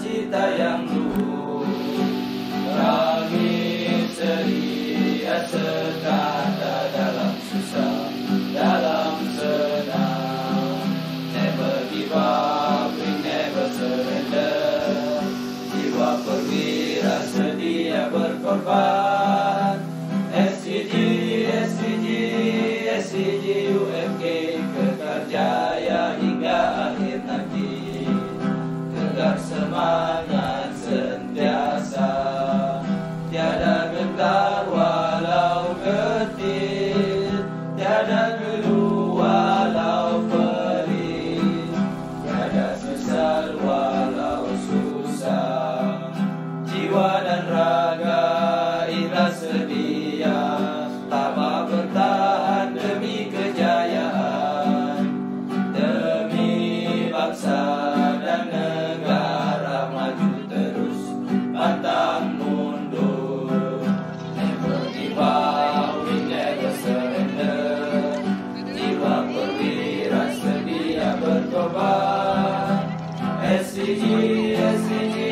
cita yang luhur kami ceria sekata dalam susah Dalam senang. Never give up, we never surrender. Jiwa perwira sedia berkorban. SCG, SCG, SCG besar walau kecil Tiada dulu walau perih, Tiada sesal walau susah. Jiwa dan raga ikhlas sedih. acabar. É seguir. É